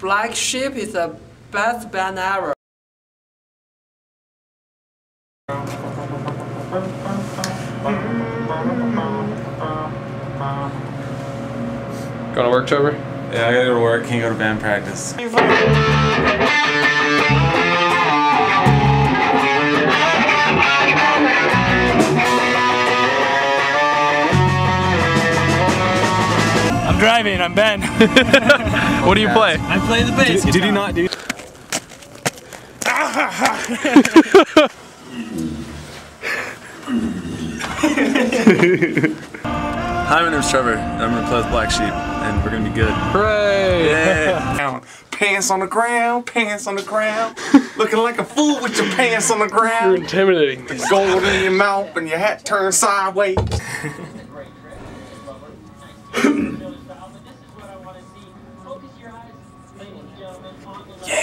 Black Sheep is the best band ever. Going to work, Trevor? Yeah, I gotta go to work. Can't go to band practice. Driving. I'm Ben. What do you play? I play the bass. Did he not do? Hi, my name's Trevor. and I'm gonna play with Black Sheep, and we're gonna be good. Hooray! Yeah. Pants on the ground, pants on the ground. Looking like a fool with your pants on the ground. You're ground. intimidating. Gold in your mouth and your hat turned sideways.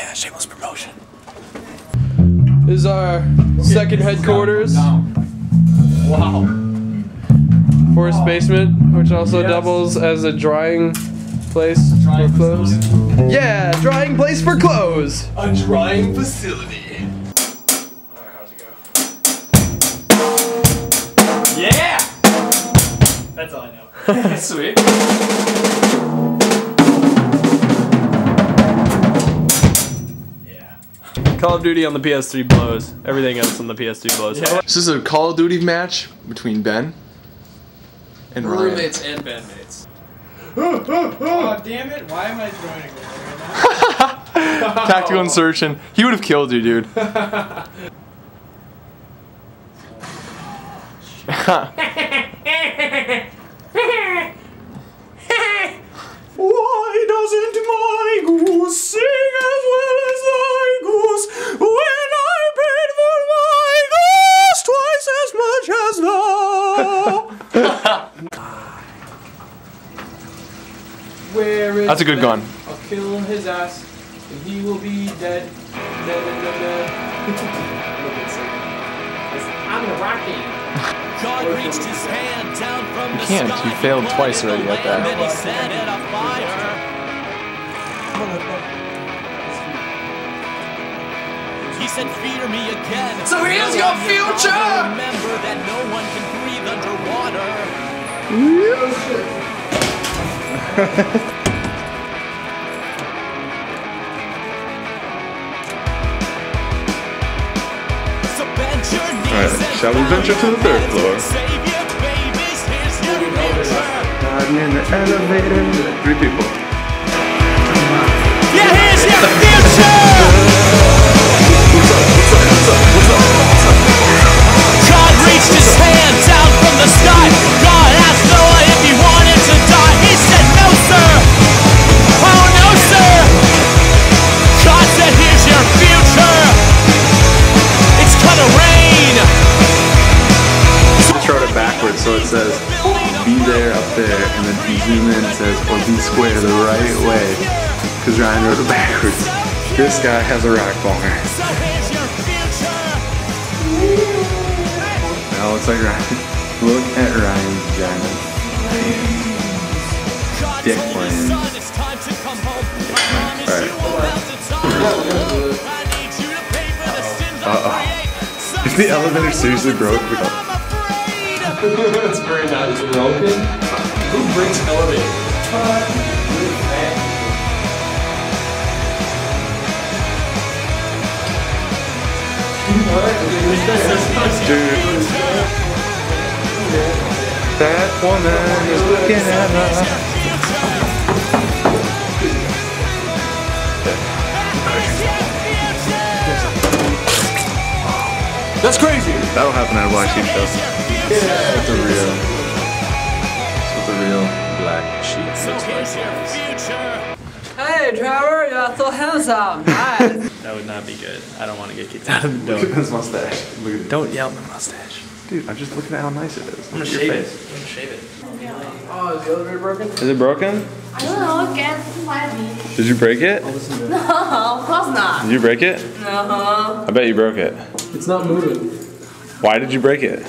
Yeah, shameless promotion. This is our second headquarters. Wow. Forest basement, which also doubles as a drying place for clothes. Yeah, drying place for clothes. A drying facility. Yeah! That's all I know. Sweet. Call of Duty on the PS3 blows. Everything else on the PS2 blows. This is a Call of Duty match between Ben and Ryan. Roommates and bandmates. Oh, damn it. Why am I joining this right now? Tactical insertion. He would have killed you, dude. Why doesn't my goose sing That's a good gun. I'll kill his ass, and he will be dead. Dead, dead, dead, dead. I'm the Rocky. God reached his hand down from the can't. sky You failed and twice already the at that. land, he set it afire. He said, "Fear me again." So here's your future! Remember that no one can breathe underwater. Oh, Alright, shall we venture to the third floor? and Savior, babies, here's your future. I'm in the elevator. Three people. Yeah, here's your future! God there up there, and then he zooms in, and says, or be square the right way. Because Ryan wrote it backwards. This guy has a rock your. Now looks like Ryan. Look at Ryan's vagina. Dick playing. it's Alright. Uh-oh. Is the elevator seriously broke? That's very nice. Broken? Who brings elevator? Dude. That woman is looking at us. That's crazy. That'll happen at a Black Sheep show. That's a real. That's a real Black Sheep. So here's your future. Hey, Trevor, you're so handsome. Nice. That would not be good. I don't want to get kicked out of the Look at door. his mustache. Look at it. Don't yell at my mustache. Dude, I'm just looking at how nice it is. I'm gonna Look at shave your it. face. I'm gonna shave it. oh, is the elevator broken? Is it broken? I don't know, get five me. Did you break it? No, of course not. Did you break it? Uh-huh. I bet you broke it. It's not moving. Why did you break it?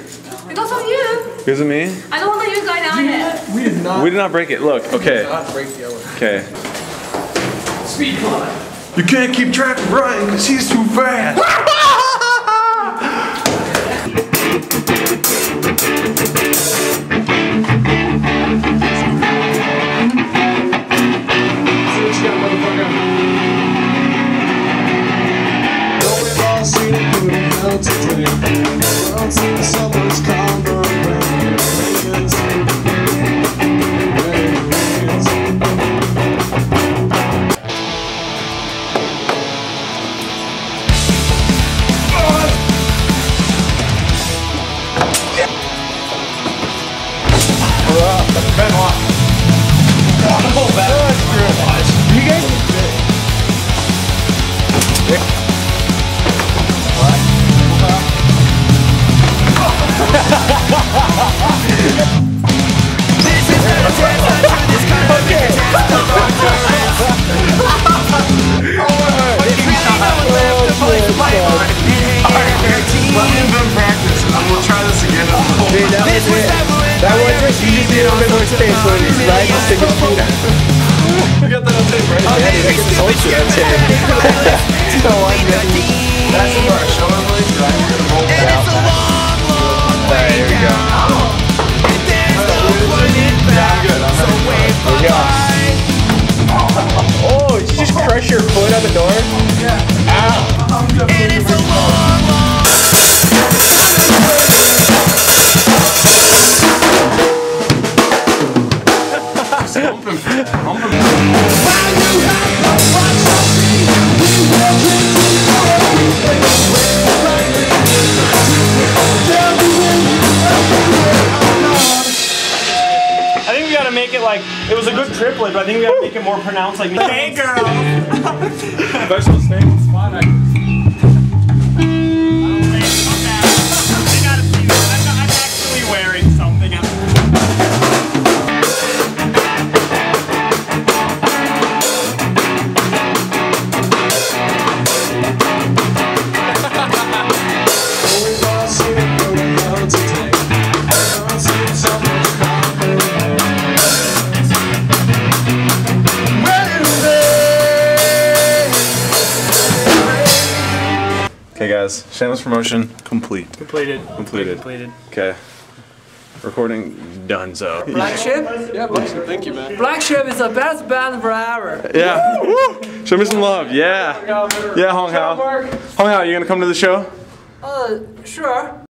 Because of you. Because of me? I don't want you guys down here. We did not. We did not break it. Look, okay. not break the elevator. Okay. Speed climb. You can't keep track of Ryan because he's too fast. Again. That was it. You just need a bit more space when he's riding the stick of feet out. We got that on tape, right? Yeah, dude, I can hold you on tape. So I That's the part. Show him like that. You're gonna roll it out. Alright, here we go. I think we gotta make it like it was a good triplet, but I think we gotta make it more pronounced like Hey girl! Special snake spot. Guys. Shameless promotion complete. Completed. Completed. Completed. Okay. Recording done. So. Black Sheep? Yeah, bless you. Thank you, man. Black Sheep is the best band forever. Yeah. Woo! Show me some love. Yeah. Yeah, Hong Hao. Hong Hao, you gonna come to the show? Uh, sure.